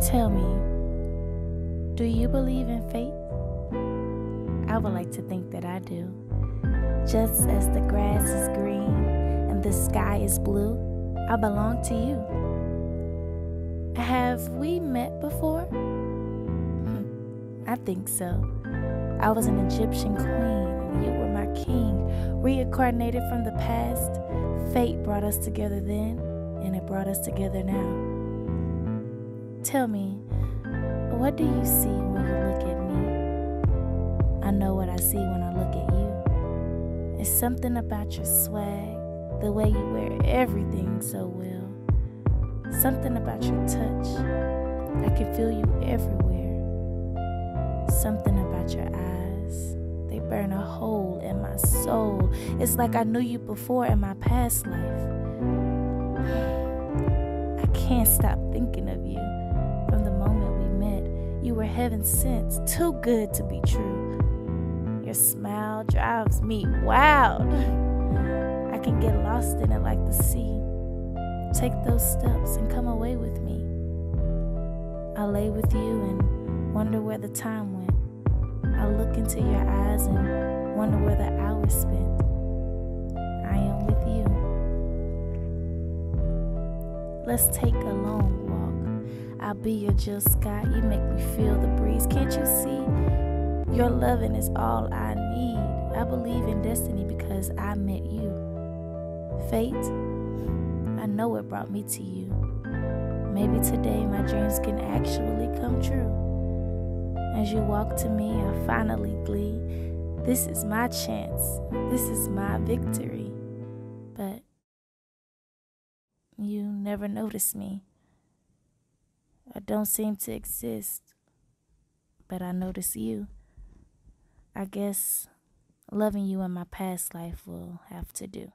Tell me, do you believe in fate? I would like to think that I do. Just as the grass is green and the sky is blue, I belong to you. Have we met before? I think so. I was an Egyptian queen, and you were my king, reincarnated from the past. Fate brought us together then, and it brought us together now. Tell me, what do you see when you look at me? I know what I see when I look at you. It's something about your swag, the way you wear everything so well. Something about your touch. I can feel you everywhere. Something about your eyes. They burn a hole in my soul. It's like I knew you before in my past life. I can't stop thinking of you were heaven sent, too good to be true. Your smile drives me wild. I can get lost in it like the sea. Take those steps and come away with me. I lay with you and wonder where the time went. I look into your eyes and wonder where the hours spent. Let's take a long walk I'll be your Jill Scott. You make me feel the breeze. Can't you see? Your loving is all I need. I believe in destiny because I met you. Fate, I know it brought me to you. Maybe today my dreams can actually come true. As you walk to me, I finally glee. This is my chance. This is my victory. But you never notice me. I don't seem to exist, but I notice you. I guess loving you in my past life will have to do.